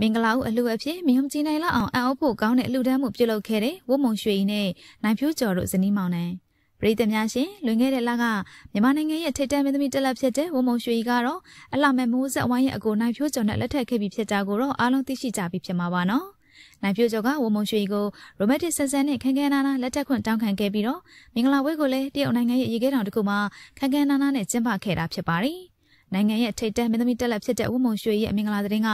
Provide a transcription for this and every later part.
မင်္ဂလာဦးအလှအဖြစ်မြုံကြည်နိုင်လောက်အောင်အံ့ဩဖို့ကောင်းတဲ့အလှတန်းမှုပြုလုပ်ခဲ့တဲ့ဝုံမုံရွှေနဲ့နိုင်ဖြိုးကျော်တို့ဇနီးမောင်နှံပရိသတ်များရှင်လွန်ခဲ့တဲ့လကမြန်မာနိုင်ငံရဲ့ထိပ်တန်းမင်းသမီးတက်လက်ဖြစ်တဲ့ဝုံမုံရွှေကတော့အလှမဲ့မိုးဆက်ဝိုင်းရဲ့အကိုနိုင်ဖြိုးကျော်နဲ့လက်ထပ်ခဲ့ပြီးဖြစ်တာကိုတော့အားလုံးသိရှိကြပြီဖြစ်မှာပါနော်နိုင်ပြိုကျော်ကဝုံမုံရွှေကိုရိုမက်တစ်ဆန်ဆန်နဲ့ခန်းခန်းနာနာလက်ထက်ခွင့်တောင်းခံခဲ့ပြီးတော့မင်္ဂလာပွဲကိုလည်းတရုတ်နိုင်ငံရဲ့ရေခဲတောင်တစ်ခုမှာခန်းခန်းနာနာနဲ့ကျင်းပခဲ့တာဖြစ်ပါတယ်။ နိုင်ငံရဲ့ထိပ်တန်းမင်းသမီးတက်လက်ဖြစ်တဲ့ဝုံမုံရွှေရဲ့မင်္ဂလာသတင်းက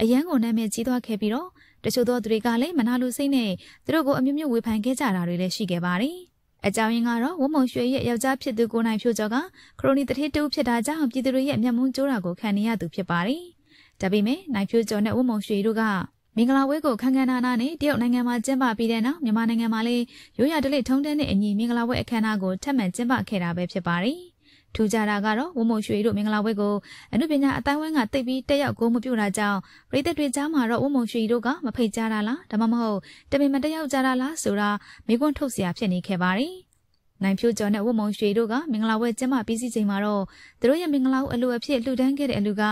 အရန်ကိုနာမည်ကြီးသွားခဲ့ပြီးတော့တချို့သောသူတွေကလည်းမနာလိုစိတ်နဲ့သူတို့ကိုအမျိုးမျိုးဝေဖန်ခဲ့ကြတာတွေလည်းရှိခဲ့ပါတယ်။အကြောင်းရင်းကတော့ဝုံမုံရွှေရဲ့ယောက်ျားဖြစ်သူကိုနိုင်ဖြိုးကျော်ကခရိုနီတထေးတူဖြစ်တာကြောင့်ပြည်သူတွေရဲ့မျက်မှောင်ကျိုးတာကိုခံနေရသူဖြစ်ပါတယ်။ဒါပေမဲ့နိုင်ဖြိုးကျော်နဲ့ဝုံမုံရွှေတို့ကမင်္ဂလာဝဲကိုခန်းခန်းနာနာနဲ့တရုတ်နိုင်ငံမှာကျင်းပပြီးတဲ့နောက်မြန်မာနိုင်ငံမှာလည်းရိုးရာဓလေ့ထုံးတမ်းတဲ့အညီမင်္ဂလာဝဲအခမ်းအနားကိုထပ်မံကျင်းပခဲ့တာပဲဖြစ်ပါတယ်။ ထူကြတာကတော့ဝုံမုံရွှေတို့မင်္ဂလာပွဲကိုအမှုပညာအတိုင်းဝန်းကတိတ်ပြီးတက်ရောက်ကိုမပြုတာကြောင့်ပရိသတ်တွေကြားမှာတော့ဝုံမုံရွှေတို့ကမဖိတ်ကြတာလားဒါမှမဟုတ်တမင်မတက်ရောက်ကြတာလားဆိုတာမေးခွန်းထုတ်စရာဖြစ်နေခဲ့ပါတယ်နိုင်ဖြိုးကျော်နဲ့ဝုံမုံရွှေတို့ကမင်္ဂလာဝဲကျင်းပပြီးစီချိန်မှာတော့သူတို့ရဲ့မင်္ဂလာအလူအဖြစ်လှူဒန်းခဲ့တဲ့အလူက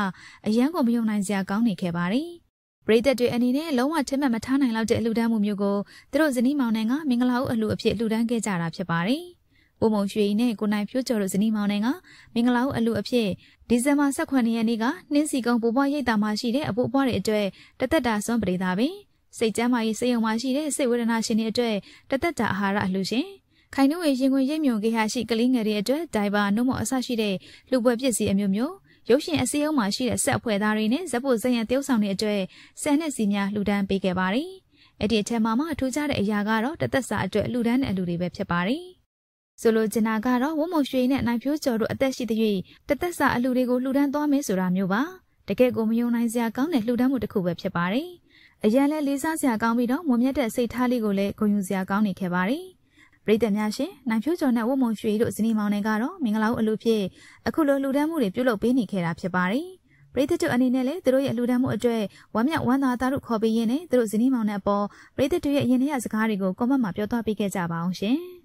အရန်ကိုမယုံနိုင်စရာကောင်းနေခဲ့ပါတယ်။ပရိသတ်တွေအနေနဲ့လုံးဝထင်မှတ်မထားနိုင်လောက်တဲ့အလူဒန်းမှုမျိုးကိုသူတို့ဇနီးမောင်နှံကမင်္ဂလာအလူအဖြစ်လှူဒန်းခဲ့ကြတာဖြစ်ပါတယ်။ ပုံမုံရွှေနဲ့ကိုနိုင်ဖြိုးကျော်တို့ဇနီးမောင်နှံကမင်္ဂလာဥအလှူအဖြစ်ဒီဇင်ဘာ18ရက်နေ့ကနှင်းစီကုန်းပူပွားရိပ်သာမှာရှိတဲ့အဖိုးအဖွားတွေအတွက်တသက်တာစွန့်ပရိသတ်ပင်စိတ်ကျမ်းမာရေးစိတ်ယုံမှရှိတဲ့စိတ်ဝေဒနာရှင်တွေအတွက်တသက်တာအာဟာရအလှူရှင်ခိုင်နှုတ်ရဲ့ရင်ခွင်ရိပ်မြုံကေဟာရှိကလေးငယ်တွေအတွက်ဒိုင်ဘာနှုတ်မော်အဆရှိတဲ့လူပွဲပစ္စည်းအမျိုးမျိုးရုပ်ရှင်အစည်းအဝေးမှာရှိတဲ့ဆက်အဖွဲ့သားတွေနဲ့ဇက်ဖို့ဇက်ရန်တယောက်ဆောင်တွေအတွက်ဆန်နဲ့စီများလှူဒန်းပေးခဲ့ပါတယ်။အဲ့ဒီအထက်မှာမှအထူးခြားတဲ့အရာကတော့တသက်စာအတွက်လှူဒန်းတဲ့အလူတွေပဲဖြစ်ပါတယ်။ ဆိုလိုချင်တာကတော့ဝုံမုံရွှေနဲ့နိုင်ဖြိုးကျော်တို့အသက်ရှိတဲ့၍တသက်စာအလူတွေကိုလှူဒန်းသွားမယ်ဆိုတာမျိုးပါ။တကယ်ကိုမယုံနိုင်စရာကောင်းတဲ့လှူဒန်းမှုတစ်ခုပဲဖြစ်ပါတယ်။အရန်လဲလေးစားစရာကောင်းပြီးတော့မွန်မြတ်တဲ့စိတ်ထားလေးကိုလည်းဂုဏ်ယူစရာကောင်းနေခဲ့ပါတယ်။ပရိသတ်များရှင်နိုင်ဖြိုးကျော်နဲ့ဝတ်မုံရွှေတို့ဇနီးမောင်တွေကတော့မင်္ဂလာဦးအလူဖြစ်အခုလိုလှူဒန်းမှုတွေပြုလုပ်ပေးနေခဲ့တာဖြစ်ပါတယ်ပရိသတ်တို့အနေနဲ့လည်းသူတို့ရဲ့လှူဒန်းမှုအတွက်ဝမ်းမြောက်ဝမ်းသာသားတို့ခေါ်ပေးရင်းနဲ့သူတို့ဇနီးမောင်နဲ့အပေါ်ပရိသတ်တို့ရဲ့အရင်တည်းရစကားတွေကိုကွန်မန့်မှာပြောသွားပေးခဲ့ကြပါအောင်ရှင်။